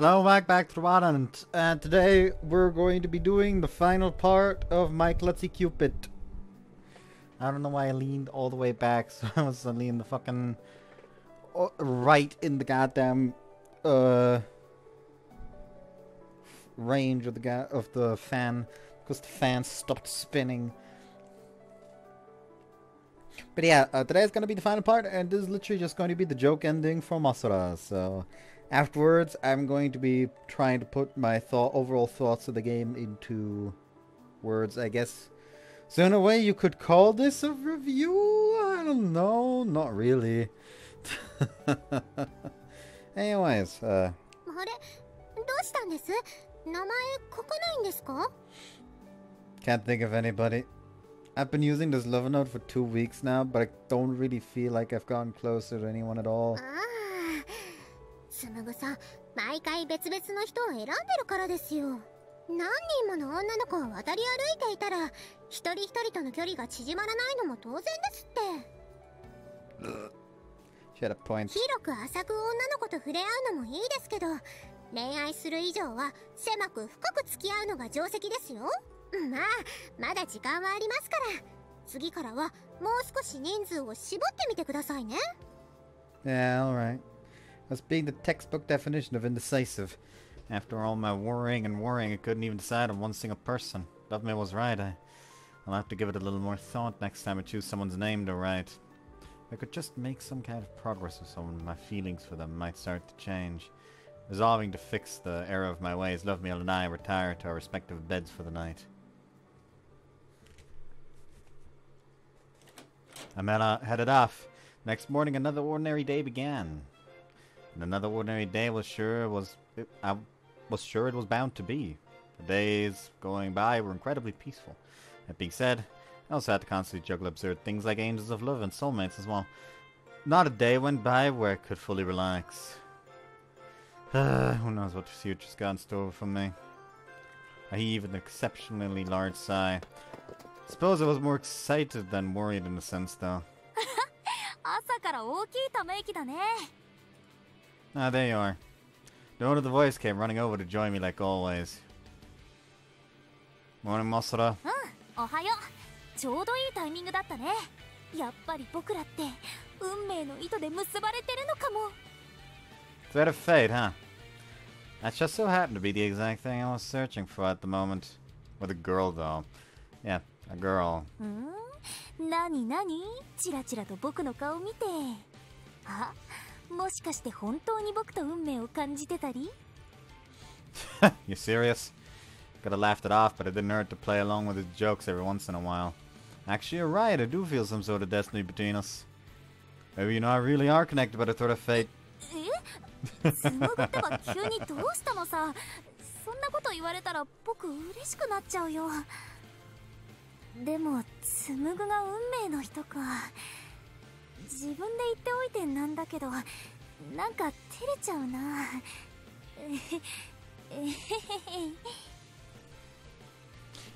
Hello, back back to Wild Hunt, and today we're going to be doing the final part of my Klutzy Cupid. I don't know why I leaned all the way back, so I was suddenly in the fucking uh, right in the goddamn uh range of the ga of the fan because the fan stopped spinning. But yeah, uh, today's gonna be the final part, and this is literally just going to be the joke ending for Masura. So afterwards, I'm going to be trying to put my thought, overall thoughts of the game into words. I guess. So in a way, you could call this a review. I don't know, not really. Anyways, uh, あれどうしたんです名前書かないんですか can't think of anybody. I've been using this love note for two weeks now, but I don't really feel like I've gotten closer to anyone at all. ああ つむぐさん毎回別々の人を選んでるからですよ。何人もの女の子を渡り歩いていたら一人一人との距離が縮まらないのも当然ですって.広く浅く女の子と触れ合うのもいいですけど恋愛する以上は狭く深く付き合うのが定石ですよ。まあまだ時間はありますから。次からはもう少し人数を絞ってみてくださいね。Yeah, That's being the textbook definition of indecisive. After all my worrying and worrying, I couldn't even decide on one single person. Lovemay was right. I, I'll have to give it a little more thought next time I choose someone's name to write. If I could just make some kind of progress with someone, my feelings for them might start to change. Resolving to fix the error of my ways, Lovemail and I retire to our respective beds for the night. I met, uh, headed off. Next morning, another ordinary day began. Another ordinary day was sure was it, I was sure it was bound to be. The days going by were incredibly peaceful. That being said, I also had to constantly juggle absurd things like angels of love and soulmates as well. Not a day went by where I could fully relax. Who knows what the future's got in store for me. I heaved an exceptionally large sigh. Suppose I was more excited than worried in a sense, though. Ah, there you are. The owner of the voice came running over to join me like always. Morning, Masura. おはようちょうどいいタイミングだったねやっぱり僕らって運命の糸で結ばれてるのかも Thread of fate, huh? That just so happened to be the exact thing I was searching for at the moment. With a girl, though. Yeah, a girl. んなになにチラチラと僕の顔見てあ もしかして本当に僕と運命を感じてたり you serious? Could have laughed it off, but it didn't hurt to play along with his jokes every once in a while. Actually, you're right, I do feel some sort of destiny between us. Maybe you know I really are connected by the thread of fate. え紡ぐってば急にどうしたのさそんなこと言われたら僕嬉しくなっちゃうよでも紡ぐが運命の人か自分で言っておいてなんだけどなんか照れちゃうな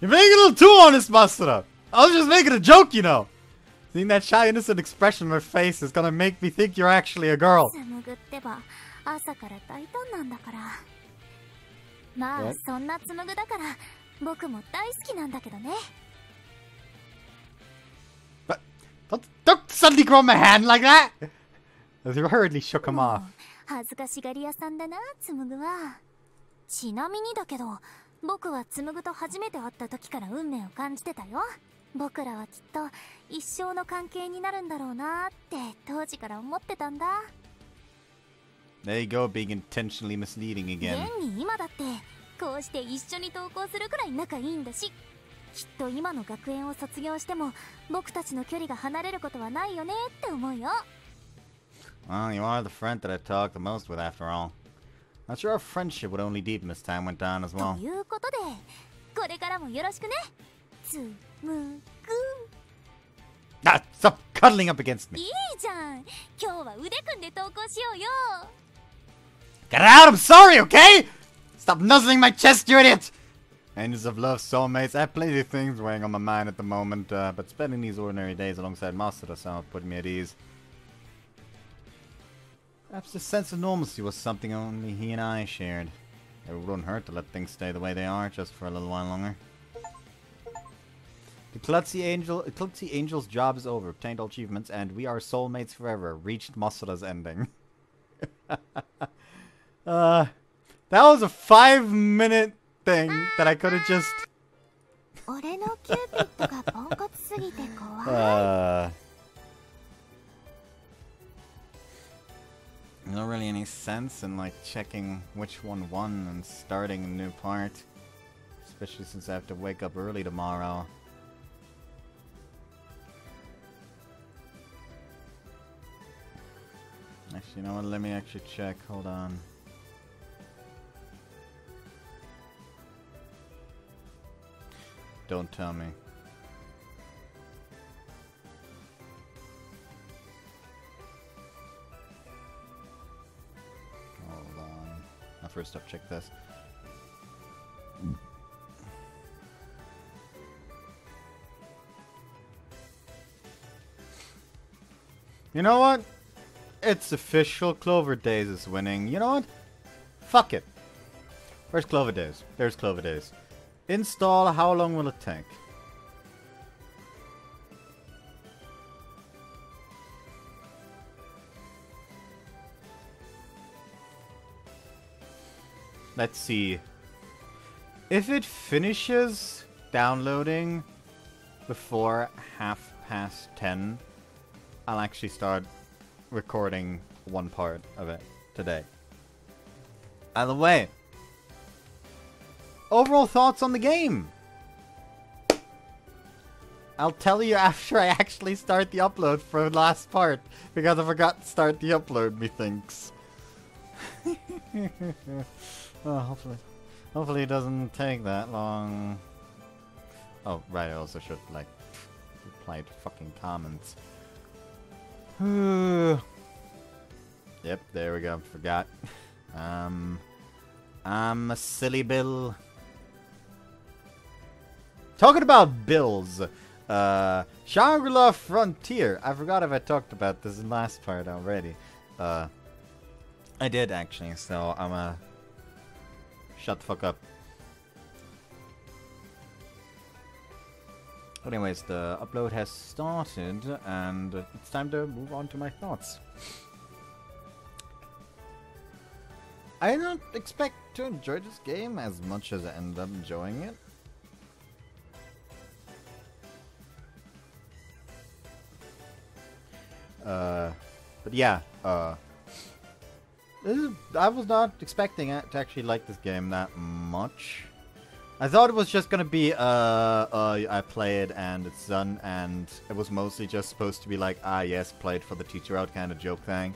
You're making a little too honest, Masura! I was just making a joke, you know! Seeing that shy, innocent expression on her face is gonna make me think you're actually a girl. 紡ぐってば朝から大胆なんだからまあ?そんな紡ぐだから僕も大好きなんだけどね don't, don't suddenly grab my hand like that! As you hurriedly shook him off. 恥ずかしがり屋さんだな紡ぐはちなみにだけど僕は紡ぐと初めて会った時から運命を感じてたよ僕らはきっと一生の関係になるんだろうなって当時から思ってたんだ There you go, being intentionally misleading again. 現に今だってこうして一緒に登校するくらい仲いいんだしきっと今の学園を卒業しても僕たちの距離が離れることはないよねって思うよ Well, you are the friend that I talked the most with after all. Not sure our friendship would only deepen as time went on as と well. いうことでこれからもよろしくねつむ Ah, stop cuddling up against ぐい me. いじゃん今日は腕組んで登校しようよ Get out, I'm sorry, okay? Stop nuzzling my chest, you idiot! Angels of love, soulmates, I have plenty of things weighing on my mind at the moment, uh, but spending these ordinary days alongside Masura sound put me at ease. Perhaps the sense of normalcy was something only he and I shared. It wouldn't hurt to let things stay the way they are just for a little while longer. The Klutzy Angel, Klutzy Angel's job is over. Obtained all achievements, and we are soulmates forever. Reached Masura's ending. uh, that was a five-minute thing that I could have just. uh, not really any sense in like checking which one won and starting a new part. Especially since I have to wake up early tomorrow. Actually, you know what? Let me actually check. Hold on. Don't tell me. Hold on. Now first up, check this. You know what? It's official. Clover Days is winning. You know what? Fuck it. Where's Clover Days? There's Clover Days. Install. How long will it take? Let's see. If it finishes downloading before half past 10, I'll actually start recording one part of it today. Either way, overall thoughts on the game. I'll tell you after I actually start the upload for the last part, because I forgot to start the upload, methinks. oh, hopefully, hopefully it doesn't take that long. Oh, right, I also should, like, reply to fucking comments. yep, there we go, forgot. Um, I'm a silly Bill. Talking about bills, uh, Shangri-La Frontier. I forgot if I talked about this in last part already. Uh, I did actually, so I'm a shut the fuck up. Anyways, the upload has started, and it's time to move on to my thoughts. I don't expect to enjoy this game as much as I end up enjoying it. Uh, but yeah, uh, is, I was not expecting to actually like this game that much. I thought it was just gonna be, uh, uh, I played and it's done, and it was mostly just supposed to be like, ah, yes, played for the teacher out kind of joke thing.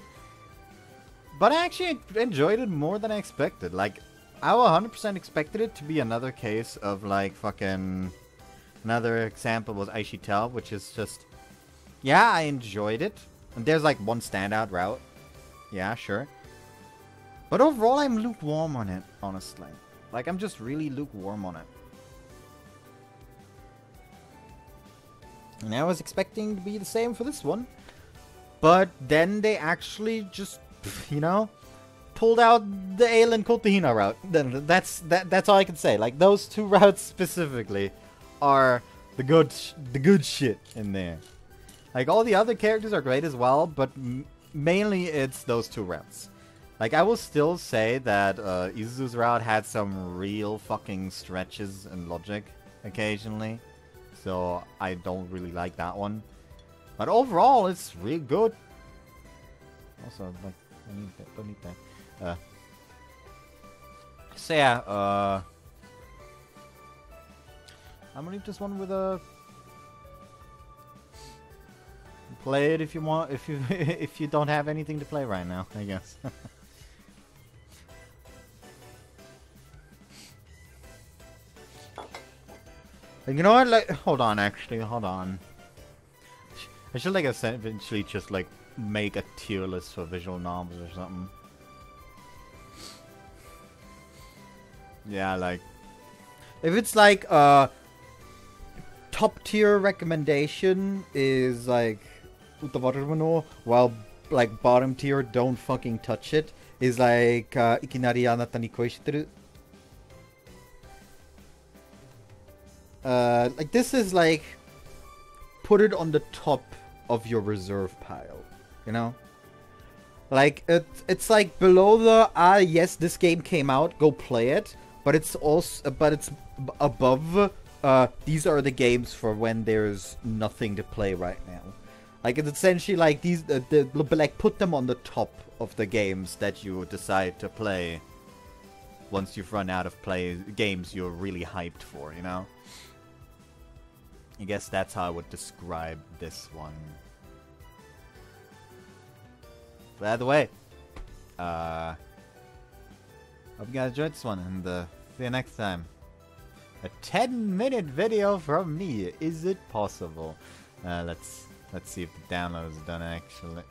But I actually enjoyed it more than I expected. Like, I 100% expected it to be another case of, like, fucking... Another example was Aishi Tell, which is just... Yeah, I enjoyed it. There's, like, one standout route. Yeah, sure. But overall, I'm lukewarm on it, honestly. Like, I'm just really lukewarm on it. And I was expecting to be the same for this one. But then they actually just, you know, pulled out the Aelin Kotahina route. Then that's that that's all I can say. Like those two routes specifically are the good the good shit in there. Like all the other characters are great as well, but mainly it's those two routes. Like I will still say that uh, Izuzu's route had some real fucking stretches and logic occasionally, so I don't really like that one. But overall, it's really good. Also, like, I need that. Don't need that. Uh, so yeah, uh, I'm gonna leave this one with a. Play it if you want. If you if you don't have anything to play right now, I guess. And you know what? Like, hold on. Actually, hold on. I should like eventually just like make a tier list for visual novels or something. Yeah, like if it's like uh top tier recommendation is like Utawarumono, while like bottom tier, don't fucking touch it, is like, uh, いきなりあなたに恋してる Uh, like this is like put it on the top of your reserve pile, you know? Like it, it's like below the ah yes this game came out go play it, but it's also but it's b- above uh these are the games for when there's nothing to play right now. Like it's essentially like these uh, the like put them on the top of the games that you decide to play once you've run out of play games you're really hyped for, you know? I guess that's how I would describe this one. By the way, uh, hope you guys enjoyed this one, and uh, see you next time. A 10 minute video from me. Is it possible? Uh, let's let's see if the download is done actually.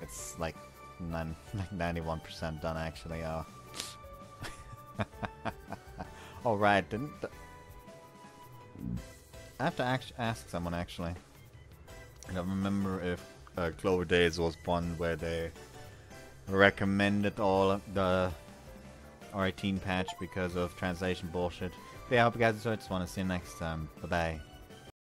It's like nine, like 91% done actually. Oh. All right, didn't. I have to ask someone actually. I don't remember if uh, Clover Days was one where they recommended all the R18 patch because of translation bullshit. But yeah, I hope you guys enjoyed. Just want to see you next time. Bye bye.